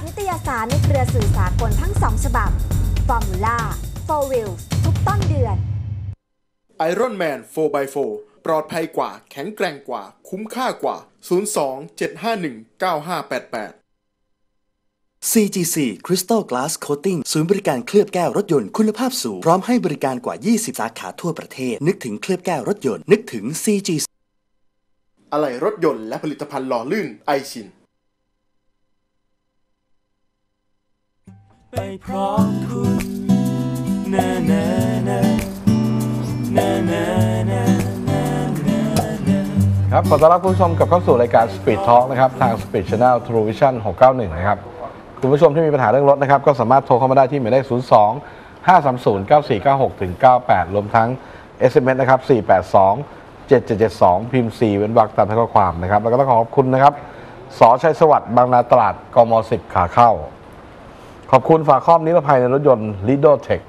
กับนิตยสารในเครือสื่อสากลทั้ง2ฉบับ Formula For Wheels ทุกต้นเดือน Iron Man 4x4 ปลอดภัยกว่า แข็งแกร่งกว่า คุ้มค่ากว่า 02 751 9588 CGC Crystal Glass Coating ศูนย์บริการเคลือบแก้วรถยนต์คุณภาพสูง พร้อมให้บริการกว่า 20 สาขาทั่วประเทศ นึกถึงเคลือบแก้วรถยนต์ นึกถึง CGC อะไหล่รถยนต์และผลิตภัณฑ์หล่อลื่นไอชิน พร้อมคุณนานานานานนาครับขอต้อนรับคุณผู้ชมกับเข้าสู่รายการ Speed Talk นะครับทาง Speed Channel True Vision 691 นะครับ คุณผู้ชมที่มีปัญหาเรื่องรถนะครับ ก็สามารถโทรเข้ามาได้ที่หมายเลข 02 530 9496ถึง98 รวมทั้ง SMS นะครับ 482 7772 พิมพ์ 4 เว้นวรรคตามข้อความนะครับ แล้วก็ต้องขอขอบคุณนะครับสชัยสวัสดิ์บางนาตราดกม 10 ขาเข้า ขอบคุณฝาครอบนิรภัยในรถยนต์ Lido Tech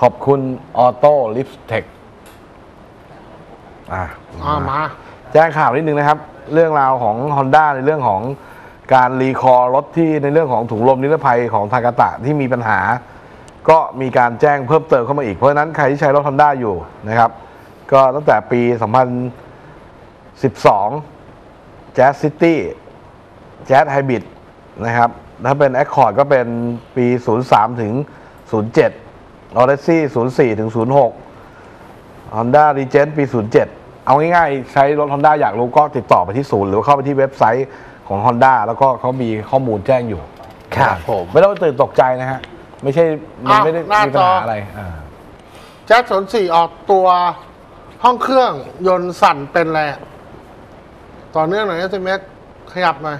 ขอบคุณ Auto Lift Tech อะอ่ามา แจ้งข่าวนิดนึงนะครับ เรื่องราวของ Honda ในเรื่องของการรีคอร์รถที่ในเรื่องของถุงลมนิรภัยของทากาตะที่มีปัญหา ก็มีการแจ้งเพิ่มเติมเข้ามาอีก เพราะฉะนั้นใครที่ใช้รถ Honda อยู่นะครับ ก็ตั้งแต่ปี 2012 Jazz City Jazz Hybrid นะครับ ถ้าเป็น Accord ก็เป็นปี 03 ถึง 07 Odyssey 04 ถึง 06 Honda Regent ปี 07 เอาง่ายๆ ใช้รถ Honda อยากรู้ก็ติดต่อไปที่ศูนย์ หรือว่าเข้าไปที่เว็บไซต์ของ Honda แล้วก็เขามีข้อมูลแจ้งอยู่ ครับผม ไม่ต้องตื่นตกใจนะฮะ ไม่ใช่ มันไม่ได้อ้าวหน้ามีปัญหาจออ อะไรอ่าแจ๊สสนสี่ออกตัวห้องเครื่องยนต์สั่นเป็นอะไรอะต่อเนื่องหน่อย SMS ขยับหน่อย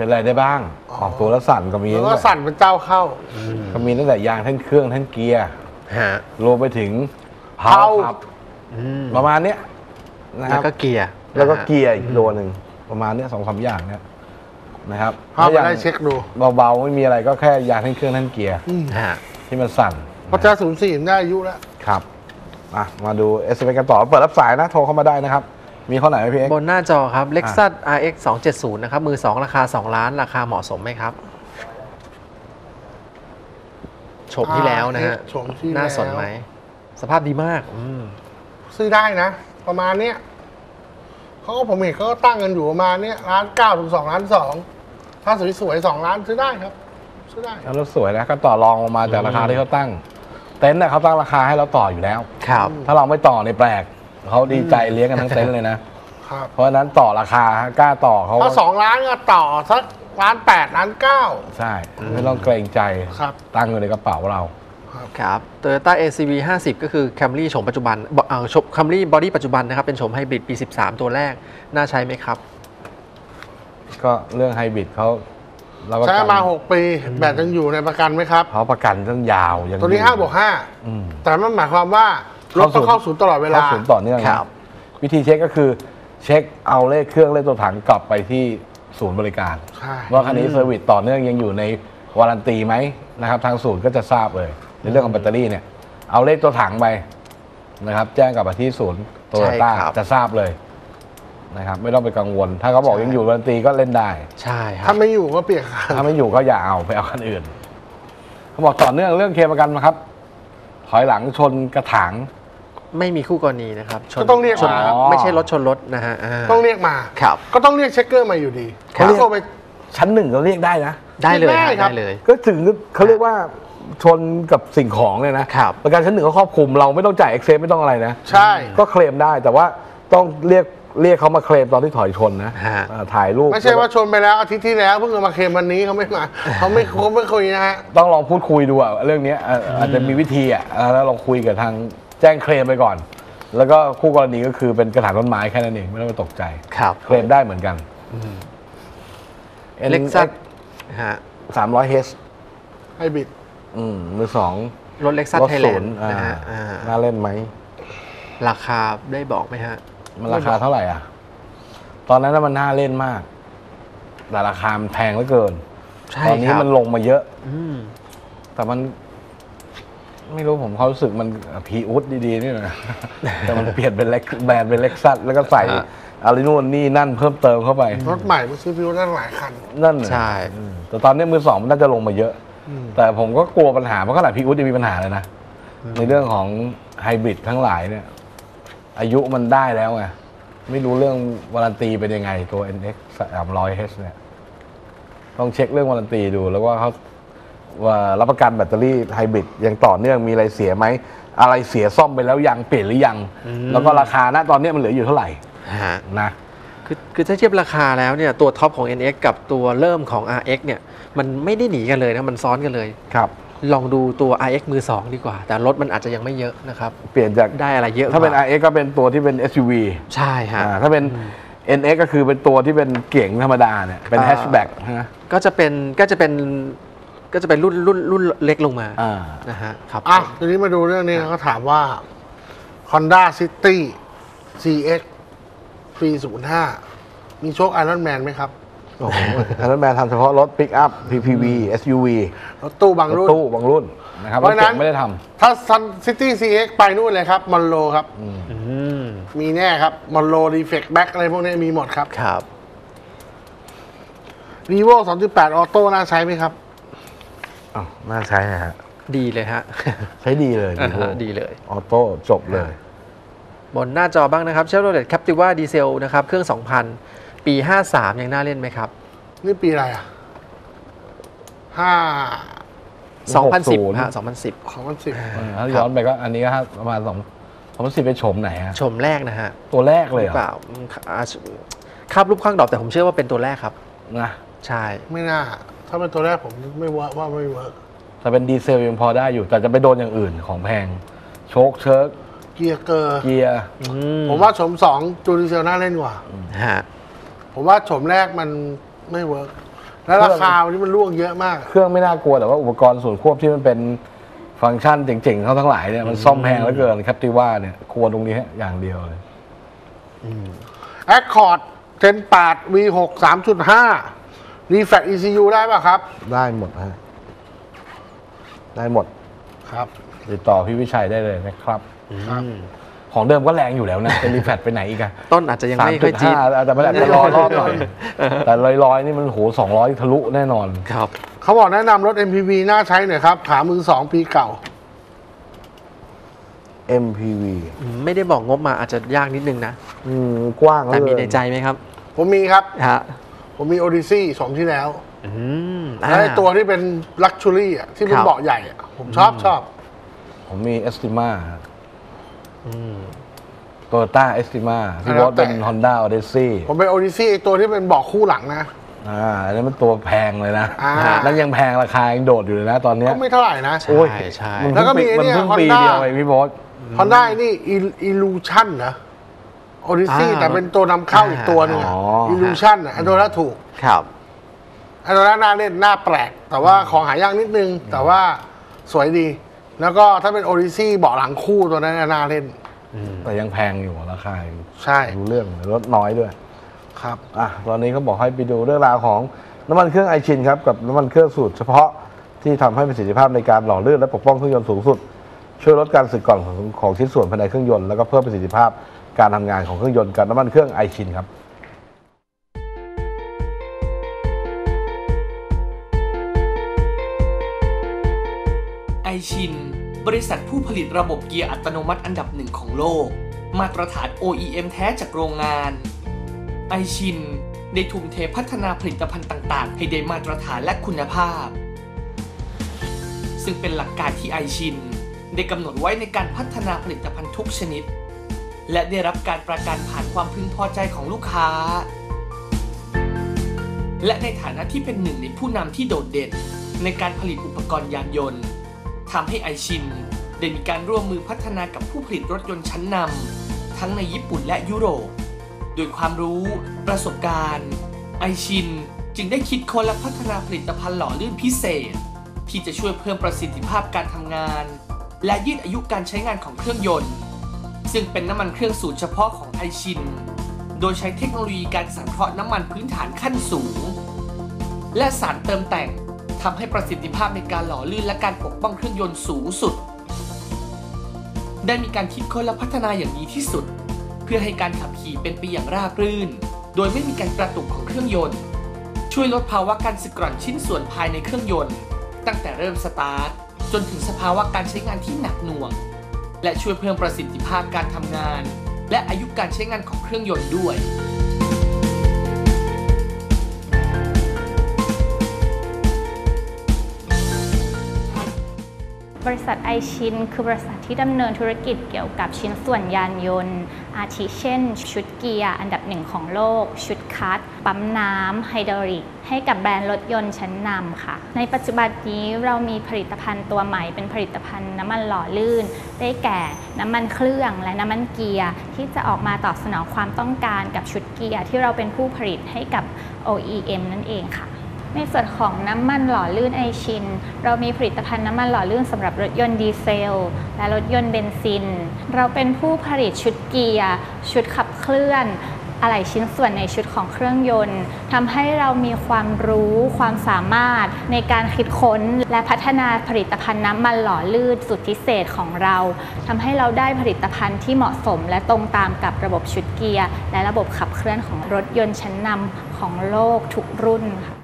เป็นอะไรได้บ้าง ออกตัวแล้วสั่นก็มีแล้วตั้ก็งแต่สั่นเป็นเจ้าเข้า ก็มีตั้งแต่ยางทั้งเครื่องทั้งเกียร์ฮะรวมไปถึงเผาครับประมาณเนี้ยนะคแล้รัวบก็เกียร์แล้วก็นะฮะเกียร์อีกตัวหนึ่งประมาณเนี้ยสองสามอย่างเนี้ยนะครับเข้าไปถ้าได้อย่างเช็คดูเบาๆไม่มีอะไรก็แค่ยางทั้งเครื่องทั้งเกียร์ฮะที่มันสั่นเพราะแจ๊สศูนย์สี่ได้อายุแล้วครับอะมาดู s อ s กันต่อเปิดรับสายนะโทรเข้ามาได้นะครับ มีข้อไหนไหมพี่เอ็กบนหน้าจอครับ Lexus RX 270นะครับ มือ 2 ราคา 2 ล้าน ราคาเหมาะสมไหมครับโฉมที่แล้วนะฮะโฉมที่น่าแล้วสนไหมสภาพดีมากอืมซื้อได้นะ ประมาณเนี้ยเขาก็ผมเห็นเขาก็ตั้งกันอยู่ประมาณเนี้ยล้านเก้าถึงสองล้านสองถ้าสวยๆสองล้านซื้อได้ครับ ซื้อได้ แล้วรถสวยนะก็ต่อรองลงมาจากราคาที่เขาตั้ง เต็นท์น่ะเขาตั้งราคาให้เราต่ออยู่แล้ว ครับ ถ้าเราไม่ต่อในแปลก เขาดีใจเลี้ยงกันทั้งเต็นท์เลยนะ ครับเพราะฉะนั้นต่อราคากล้าต่อเขาถ้าสองล้านก็ต่อสักล้านแปดล้านเก้า ใช่ไม่ต้องเกรงใจครับ ตั้งอยู่ในกระเป๋าเรา ครับ Toyota ACV 50 ก็คือ Camry โฉมปัจจุบันบเอ่อโฉม Camry Body ปัจจุบันนะครับ เป็นโฉมไฮบริดปี 13 ตัวแรก น่าใช้ไหมครับ ก็เรื่องไฮบริดเขาเราก็ใช้มาหกปีแบตยังอยู่ในประกันไหมครับ เขาประกันตั้งยาวยังตัวนี้อยู่ห้าบวกห้าอืมแต่มันหมายความว่า รถต้องเข้าศูนย์ตลอดเวลาเข้าศูนย์ต่อเนื่องครับ วิธีเช็คก็คือเช็คเอาเลขเครื่องเลขตัวถังกลับไปที่ศูนย์บริการ ใช่ ว่าคันนี้เซอร์วิสต่อเนื่องยังอยู่ใน warranty ไหมนะครับ ทางศูนย์ก็จะทราบเลย ในเรื่องของแบตเตอรี่เนี่ย เอาเลขตัวถังไปนะครับ แจ้งกลับไปที่ศูนย์โตโยต้าใช่ครับ จะทราบเลยนะครับ ไม่ต้องไปกังวล ถ้าเขาบอกยังอยู่ warranty ก็เล่นได้ ใช่ครัถ้าบ ไม่อยู่ก็เปลี่ยนคัน ถ้าไม่อยู่ก็อย่าเอาไปเอาคันอื่น เขาบอกต่อเนื่องเรื่องเคลมประกันนะครับ ถอยหลังชนกระถาง ไม่มีคู่กรณีนะครับชนก็ต้องเรียกชนมาอ๋อไม่ใช่รถชนรถนะฮะา ต้องเรียกมา ครับ ก็ต้องเรียกเช็คเกอร์มาอยู่ดีครับ เขาโทรไป ชั้นหนึ่งเราเรียกได้นะ ได้เลยได้ฮะครับ ได้เลย ก็ถึงเขาเรียกว่าชนกับสิ่งของเนี่ยนะครับ ประกันชั้นหนึ่งก็ครอบคลุมเราไม่ต้องจ่ายเอ็กเซไม่ต้องอะไรนะ ใช่ ก็เคลมได้แต่ว่าต้องเรียกเรียกเขามาเคลมตอนที่ถอยชนนะฮะ อ่าถ่ายรูปไม่ใช่ว่าชนไปแล้วอาทิตย์ที่แล้วเพิ่งจะมาเคลมวันนี้เขาไม่มาเขาไม่เขาไม่คุยนะฮะ ต้องลองพูดคุยดูอะเรื่องเนี้ยอะอาจจะมีวิธีอะอ่าแล้วลองคุยกับทาง แจ้งเคลมไปก่อน แล้วก็คู่กรณีก็คือเป็นกระถางต้นไม้แค่นั้นเอง ไม่ต้องไปตกใจ ครับเคลมได้เหมือนกันเล็กซัสฮะสามร้อยเฮสไฮบริดอืมมือสองรถเล็กซัสรถไทยแลศูนนด์ย์อ่านะฮะอ่าน่าเล่นไหม ราคาได้บอกไหมฮะ มันราคาเท่าไหร่อะ ตอนนั้นน่ะมันน่าเล่นมาก แต่ราคามันแพงเหลือเกิน ใช่ตอนนี้ครับมันลงมาเยอะ อืม แต่มัน ไม่รู้ผมเขามรู้สึกมันพีอุดดีๆนี่นะ แต่มันเปลี่ยนเป็นเล็กแบรนด์เป็นเล็กซัสแล้วก็ใส่ฮะอะไรนู่นนี่นั่นเพิ่มเติมเข้าไป รถใหม่มาซื้อพิวได้หลายคัน นั่นน่ะใช่อืมแต่ตอนนี้มือสองมันน่าจะลงมาเยอะ แต่ผมก็กลัวปัญหาเพราะขนาดพีอุดยังมีปัญหาเลยนะ ในเรื่องของไฮบริดทั้งหลายเนี่ย อายุมันได้แล้วไงไม่รู้เรื่องวารันตีเป็นยังไงตัว NX 300H เนี่ย ต้องเช็คเรื่องวารันตีดูแล้วว่าเขาว่า รับประกันแบตเตอรี่ไฮบริดยังต่อเนื่องมีอะไรเสียไหม อะไรเสียซ่อมไปแล้วยังเปลี่ยนหรือยัง แล้วก็ราคาณตอนนี้มันเหลืออยู่เท่าไหร่ฮะนะคือคือถ้าเทียบราคาแล้วเนี่ยตัวท็อปของ NX กับตัวเริ่มของ RX เนี่ยมันไม่ได้หนีกันเลยนะมันซ้อนกันเลยครับลองดูตัว RX มือ 2 ดีกว่า แต่รถมันอาจจะยังไม่เยอะนะครับ เปลี่ยนจากได้อะไรเยอะ ถ้าเป็นกว่ RX ก็เป็นตัวที่เป็น SUV ใช่ฮะอ่าถ้าเป็น NX ก็คือเป็นตัวที่เป็นเก๋งธรรมดาเนี่ยเป็นอ่าแฮชแบ็กนะก็จะเป็นก็จะเป็น ก็จะเป็นรุ่นรุ่นรุ่นเล็กลงมาอ่า นะฮะครับอะทีนี้มาดูเรื่องนี้เขาถามว่า Honda City CX ปี05 มีโชคไอรอนแมนไหมครับ โอ้โหอันนั้นแมนทำเฉพาะรถปิกอัพ PPV SUV รถตู้บางรถรุ่น ตู้บางรุ่นนะครับเพรถราะฉะนั้เก๋นงไม่ได้ทถ้า Sun City CX ไปนู่นเลยครับมอนโลครับ อืมมีแน่ครับมอนโลดีเฟกแบ็กอะไรพวกนี้มีหมดครับครับ vivo 2.8ออโต้น่าใช้ไหมครับำ อ้าวน่าใช้นะฮะ ดีเลยฮะ ใช้ดีเลยอ่า Vivo ฮะดีเลย ออโต้จบเลย บนหน้าจอบ้างนะครับ Chevrolet Captiva Diesel นะครับ เครื่อง 2,000 ปี 53 ยังน่าเล่นไหมครับ นี่ปีอะไรอะห้า2010 ฮะ 2010 สองพันสิบเออถ้าย้อนไปก็อันนี้ก็ประมาณสองสองพันสิบไปชมไหนฮะชมแรกนะฮะตัวแรกเลยหเหรือรเปอล่าอืมอ่าคาบรูปข้างดอกแต่ผมเชื่อว่าเป็นตัวแรกครับ นะ ใช่ ไม่น่า ถ้าเป็นตัวแรกผมไม่ว่าว่าไม่เวิร์กแต่เป็นดีเซลยังพอได้อยู่ แต่จะไปโดนอย่างอื่นของแพง โชคเชิร์กเกียร์เกอร์เกียร์อืผมว่าชมสองจูดิเซลน่าเล่นกว่า ฮะ ผมว่าชมแรกมันไม่เวิร์กแล้วราคาวันนี้มันล่วงเยอะมาก เครื่องไม่น่ากลัวแต่ว่าอุปกรณ์ส่วนควบที่มันเป็นฟังก์ชันเจ๋งๆเขาทั้งหลายเนี่ยมันซ่อมแพงเหลือเกินครับที่ว่าเนี่ยควรตรงนี้อย่างเดียวเลย Accord Gen 8 V6 3.5 Reflex ECU ได้ป่ะครับ ได้หมดฮะได้หมดครับติดต่อพี่วิชัยได้เลยนะครับ ครับของเดิมก็แรงอยู่แล้วนะเป็นรีแฟลตไปไหนอีกอะต้นอาจจะยังสามไม่จุค่อยดจี๊ห้าดอาจจะไม่ได้รอรอบหน่อย แต่ลอยลอยๆ นี่มันโหสองร้อยทะลุแน่นอนครับ เขาบอกแนะนำรถ MPV น่าใช้หน่อยครับ ขามือสองปีเก่า MPV อืมไม่ได้บอกงบมาอาจจะยากนิดนึงนะ อืม กว้างแต่มีเหลืในอเกิใจไหมครับ ผมมีครับฮะ ผมมี Odyssey สมที่แล้วอืมและไอ้ตัวที่เป็น Luxury อะที่เป็นครับเบาะใหญ่อะผมชอบชอบ ผมมี Estima อืมโตโยต้า Estima ที่รถเป็น Honda Odyssey ผมเป็น Odyssey ไอ้ตัวที่เป็นเบาะคู่หลังนะอ่าอันนี้มันตัวแพงเลยนะอ่านั่นยังแพงราคายังโดดอยู่เลยนะตอนเนี้ยก็ไม่เท่าไหร่นะใช่โอ้ยใช่มันแล้วก็มีเพิ่งไอ้เนี่ยมันเพิ่งปี Honda เดียวเองพี่โบ๊ท Honda ไอ้นี่ Il- Illusion นะ Odyssey อ่าแต่เป็นตัวนำเข้าอีกตัวหนึงอะอ๋อ Illusion อะอันตัวนั้นถูก ครับ อันนั้นน่าเล่นน่าแปลก แต่ว่าของหายากนิดนึง แต่ว่าสวยดี แล้วก็ถ้าเป็น Odyssey เบาะหลังคู่ตัวนั้นน่าเล่น แต่ยังแพงอยู่ราคายังใช่รู้เรื่องรถน้อยด้วย ครับ อะตอนนี้เขาบอกให้ไปดูเรื่องราวของน้ำมันเครื่องไอชินครับกับน้ำมันเครื่องสูตรเฉพาะที่ทำให้ประสิทธิภาพในการหล่อลื่นและปกป้องเครื่องยนต์สูงสุด ช่วยลดการสึกกร่อนของของชิ้นส่วนภายในเครื่องยนต์แล้วก็เพิ่มประสิทธิภาพ การทำงานของเครื่องยนต์กับน้ำมันเครื่องไอชินครับไอชิน บริษัทผู้ผลิตระบบเกียร์อัตโนมัติอันดับหนึ่งของโลก มาตรฐาน OEM แท้จากโรงงาน ไอชิน ได้ทุ่มเทพัฒนาผลิตภัณฑ์ต่าง ๆ ให้ได้มาตรฐานและคุณภาพ ซึ่งเป็นหลักการที่ไอชิน ได้กำหนดไว้ในการพัฒนาผลิตภัณฑ์ทุกชนิด และได้รับการประกันผ่านความพึงพอใจของลูกค้า และในฐานะที่เป็นหนึ่งในผู้นำที่โดดเด่น ในการผลิตอุปกรณ์ยานยนต์ทำให้ไอชินได้มีการร่วมมือพัฒนากับผู้ผลิตรถยนต์ชั้นนำทั้งในญี่ปุ่นและยุโรป โดยความรู้ ประสบการณ์ ไอชินจึงได้คิดค้นและพัฒนาผลิตภัณฑ์หล่อลื่นพิเศษ ที่จะช่วยเพิ่มประสิทธิภาพการทำงาน และยืดอายุการใช้งานของเครื่องยนต์ ซึ่งเป็นน้ำมันเครื่องสูตรเฉพาะของไอชิน โดยใช้เทคโนโลยีการสังเคราะห์น้ำมันพื้นฐานขั้นสูง และสารเติมแต่งทำให้ประสิทธิภาพในการหล่อลื่นและการปกป้องเครื่องยนต์สูงสุด ได้มีการคิดค้นและพัฒนาอย่างดีที่สุด เพื่อให้การขับขี่เป็นไปอย่างราบรื่น โดยไม่มีการกระตุกของเครื่องยนต์ ช่วยลดภาวะการสึกกร่อนชิ้นส่วนภายในเครื่องยนต์ ตั้งแต่เริ่มสตาร์ทจนถึงสภาวะการใช้งานที่หนักหน่วง และช่วยเพิ่มประสิทธิภาพการทำงาน และอายุการใช้งานของเครื่องยนต์ด้วยบริษัทไอชิน คือบริษัทที่ดำเนินธุรกิจเกี่ยวกับชิ้นส่วนยานยนต์ อาทิเช่น ชุดเกียร์อันดับหนึ่งของโลก ชุดคัตปั๊มน้ำไฮดรอลิก ให้กับแบรนด์รถยนต์ชั้นนำค่ะ ในปัจจุบันนี้เรามีผลิตภัณฑ์ตัวใหม่เป็นผลิตภัณฑ์น้ำมันหล่อลื่น ได้แก่น้ำมันเครื่องและน้ำมันเกียร์ที่จะออกมาตอบสนองความต้องการกับชุดเกียร์ที่เราเป็นผู้ผลิตให้กับ OEM นั่นเองค่ะ ในส่วนของน้ำมันหล่อลื่นไอชิน เรามีผลิตภัณฑ์น้ำมันหล่อลื่นสำหรับรถยนต์ดีเซล และรถยนต์เบนซิน เราเป็นผู้ผลิตชุดเกียร์ ชุดขับเคลื่อนอะไหล่ชิ้นส่วนในชุดของเครื่องยนต์ทำให้เรามีความรู้ความสามารถในการคิดค้น และพัฒนาผลิตภัณฑ์น้ำมันหล่อลื่นสุดพิเศษของเราทำให้เราได้ผลิตภัณฑ์ที่เหมาะสม และตรงตามกับระบบชุดเกียร์ และระบบขับเคลื่อนของรถยนต์ชั้นนำของโลกทุกรุ่นค่ะ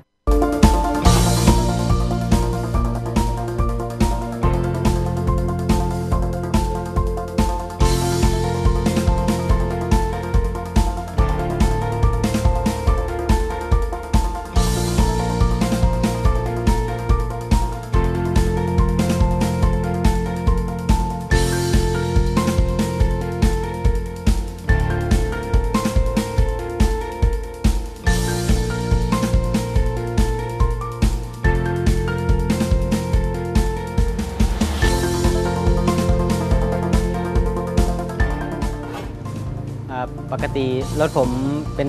ปกติรถผมเป็น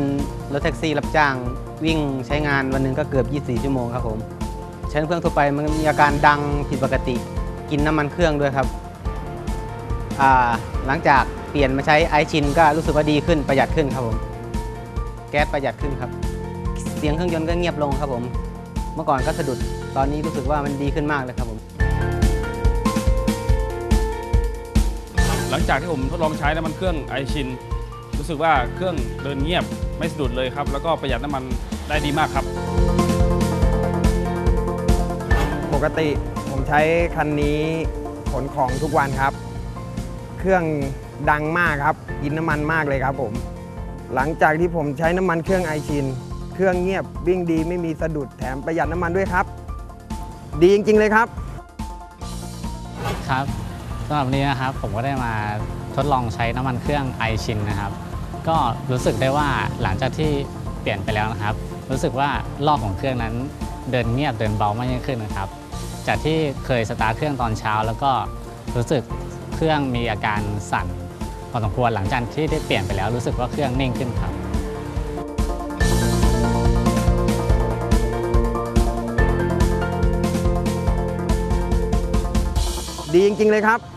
รถแท็กซี่รับจ้าง วิ่งใช้งานวันหนึ่งก็เกือบ 24 ชั่วโมงครับผมใช้เครื่องทั่วไปมันมีอาการดังผิดปกติ กินน้ำมันเครื่องด้วยครับหลังจากเปลี่ยนมาใช้ไอชินก็รู้สึกว่าดีขึ้นประหยัดขึ้นครับผม แก๊สประหยัดขึ้นครับ เสียงเครื่องยนต์ก็เงียบลงครับผม เมื่อก่อนก็สะดุดตอนนี้รู้สึกว่ามันดีขึ้นมากเลยครับผม หลังจากที่ผมทดลองใช้น้ำมันเครื่องไอชิน รู้สึกว่าเครื่องเดินเงียบไม่สะดุดเลยครับ แล้วก็ประหยัดน้ำมันได้ดีมากครับ ปกติผมใช้คันนี้ขนของทุกวันครับ เครื่องดังมากครับ กินน้ำมันมากเลยครับผม หลังจากที่ผมใช้น้ำมันเครื่องไอชิน เครื่องเงียบวิ่งดีไม่มีสะดุดแถมประหยัดน้ำมันด้วยครับ ดีจริง ๆ เลยครับ ครับสำหรับวันนี้นะครับผมก็ได้มาทดลองใช้น้ำมันเครื่องไอชินนะครับ ก็รู้สึกได้ว่าหลังจากที่เปลี่ยนไปแล้วนะครับ รู้สึกว่ารอบของเครื่องนั้นเดินเงียบเดินเบามากยิ่งขึ้นนะครับ จากที่เคยสตาร์ทเครื่องตอนเช้า แล้วก็รู้สึกเครื่องมีอาการสั่นพอสมควรหลังจากที่ได้เปลี่ยนไปแล้วรู้สึกว่าเครื่องนิ่งขึ้นครับดีจริง ๆ เลยครับ